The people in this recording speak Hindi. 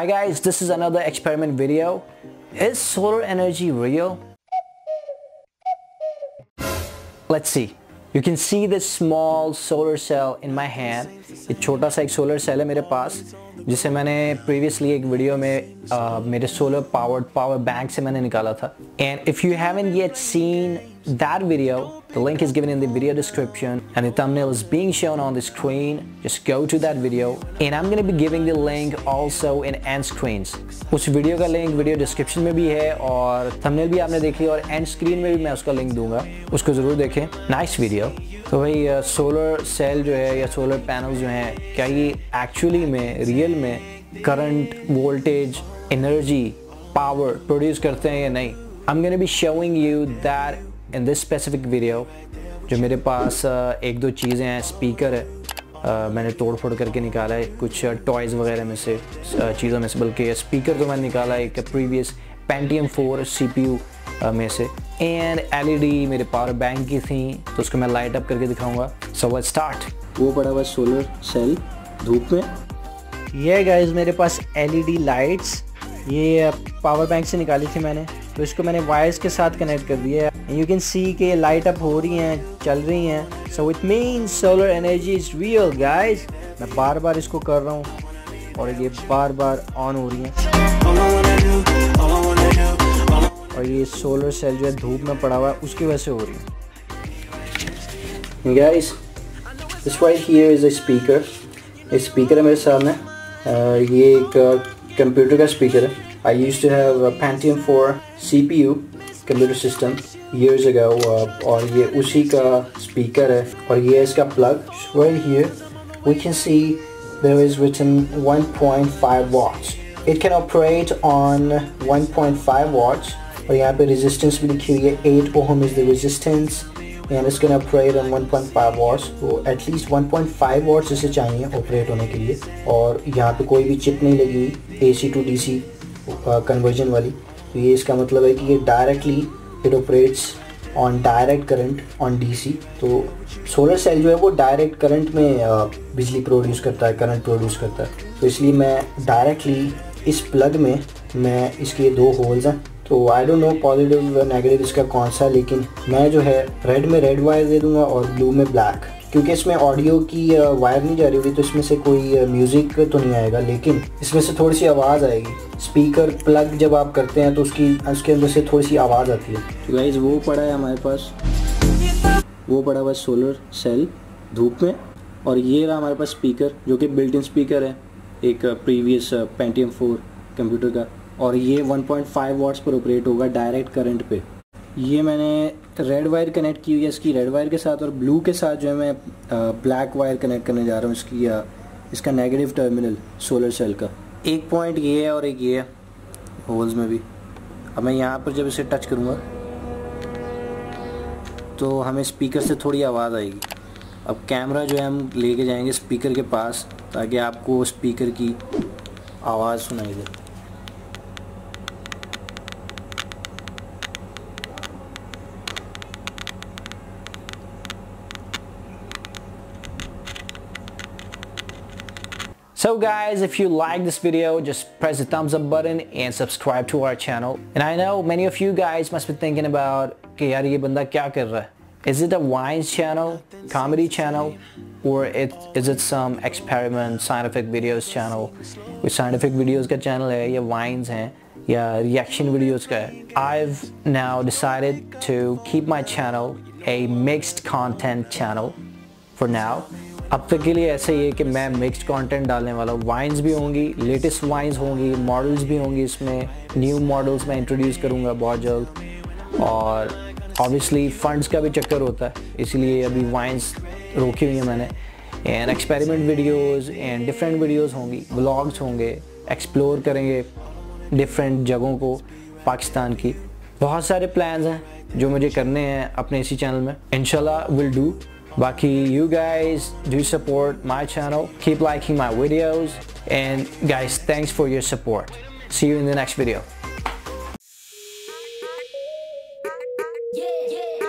Hi guys, this is another experiment video. Is solar energy real? Let's see. You can see this small solar cell in my hand. ये छोटा सा एक solar cell है मेरे पास जिसे मैंने प्रीवियसली एक वीडियो में uh, मेरे सोलर पावर्ड पावर बैंक से मैंने निकाला था। And if you haven't yet seen that video the link is given in the video description and the thumbnail is being shown on the screen just go to that video and I am gonna be giving the link also in end screens उस वीडियो का लिंक वीडियो डिस्क्रिप्शन में भी है और थंबनेल भी आपने देखी और एंड स्क्रीन में भी मैं उसका लिंक दूँगा। उसको ज़रूर देखें। नाइस वीडियो तो भाई सोलर सेल जो है या सोलर पैनल जो हैं क्या ये एक्चुअली में रियल में current voltage energy power produce करते हैं या नहीं? I'm gonna be showing you that in this specific video जो मेरे पास एक दो चीज़ें हैं स्पीकर है। Uh, मैंने तोड़ फोड़ करके निकाला है कुछ टॉयज़ वगैरह में से चीज़ों में से बल्कि स्पीकर तो मैंने निकाला है एक प्रीवियस पेंटियम फोर सी में से। एंड एलईडी मेरे पावर बैंक की थी तो उसको मैं लाइट अप करके दिखाऊँगा। सो वो स्टार्ट वो पड़ा हुआ सोलर सेल धूप में। ये गाइस मेरे पास एलईडी लाइट्स ये पावर बैंक से निकाली थी मैंने। तो इसको मैंने वायर्स के साथ कनेक्ट कर दिया। है यू कैन सी के लाइट अप हो रही हैं चल रही हैं। So it mean solar energy is real guys मैं बार बार इसको कर रहा हूँ और ये बार बार ऑन हो रही हैं। और ये सोलर सेल जो है धूप में पड़ा हुआ है उसकी वजह से हो रही है। Guys right here is a speaker ये स्पीकर है मेरे सामने। ये एक कंप्यूटर का स्पीकर है। I used to have a Pentium 4 CPU computer system ago uh, और ये उसी का स्पीकर है। और ये इसका plug right here. We can see there is written 1.5 watts. It can operate on 1.5 watts और यहाँ पे resistance भी लिखी हुई है 8 ohm is the resistance, and it's gonna operate on 1.5 watts तो at 1.5 watts इसे चाहिए ऑपरेट होने के लिए, और यहाँ पे कोई भी चिप नहीं लगी हुई AC to DC कन्वर्जन वाली। तो ये इसका मतलब है कि ये directly it operates on direct current on DC तो सोलर सेल जो है वो डायरेक्ट करंट में बिजली प्रोड्यूस करता है करंट प्रोड्यूस करता है। तो इसलिए मैं डायरेक्टली इस प्लग में मैं इसके दो होल्स हैं। तो I don't know positive negative इसका कौन सा, लेकिन मैं जो है रेड में रेड वायर दे दूँगा और ब्लू में ब्लैक क्योंकि इसमें ऑडियो की वायर नहीं जा रही होगी तो इसमें से कोई म्यूज़िक तो नहीं आएगा। लेकिन इसमें से थोड़ी सी आवाज़ आएगी। स्पीकर प्लग जब आप करते हैं तो उसकी, उसके अंदर से थोड़ी सी आवाज़ आती है। तो गाइज़ वो पड़ा है हमारे पास। वो पड़ा हुआ सोलर सेल धूप में। और ये रहा हमारे पास स्पीकर जो कि बिल्ट इन स्पीकर है। एक प्रीवियस पेंटियम फोर कंप्यूटर का। और ये 1.5 वाट्स पर ऑपरेट होगा डायरेक्ट करंट पे। ये मैंने रेड वायर कनेक्ट की हुई है इसकी। रेड वायर के साथ और ब्लू के साथ जो है मैं ब्लैक वायर कनेक्ट करने जा रहा हूँ इसकी इसका नेगेटिव टर्मिनल सोलर सेल का। एक पॉइंट ये है और एक ये है होल्स में भी। अब मैं यहाँ पर जब इसे टच करूँगा तो हमें स्पीकर से थोड़ी आवाज़ आएगी। अब कैमरा जो है हम लेके जाएँगे स्पीकर के पास ताकि आपको स्पीकर की आवाज़ सुनाई दे So guys, if you like this video, just press the thumbs up button and subscribe to our channel. And I know many of you guys must be thinking about, कि यार ये बंदा क्या कर रहा है? Is it a wines channel, comedy channel, or it, is it some experiment, scientific videos channel? Which scientific videos का channel है या wines हैं या reaction videos का है? I've now decided to keep my channel a mixed content channel for now अब तक के लिए ऐसे ही है कि मैं मिक्स्ड कंटेंट डालने वाला हूँ वाइन्स भी होंगी लेटेस्ट वाइन्स होंगी मॉडल्स भी होंगी इसमें न्यू मॉडल्स मैं इंट्रोड्यूस करूँगा बहुत जल्द और ऑब्वियसली फंड्स का भी चक्कर होता है इसलिए अभी वाइन्स रोकी हुई हैं मैंने and experiment videos and different videos होंगी ब्लॉग्स होंगे एक्सप्लोर करेंगे डिफरेंट जगहों को पाकिस्तान की बहुत सारे प्लान्स हैं जो मुझे करने हैं अपने इसी चैनल में इनशाला will do Baki, you guys do support my channel. Keep liking my videos. And guys, thanks for your support. See you in the next video. Yeah, yeah.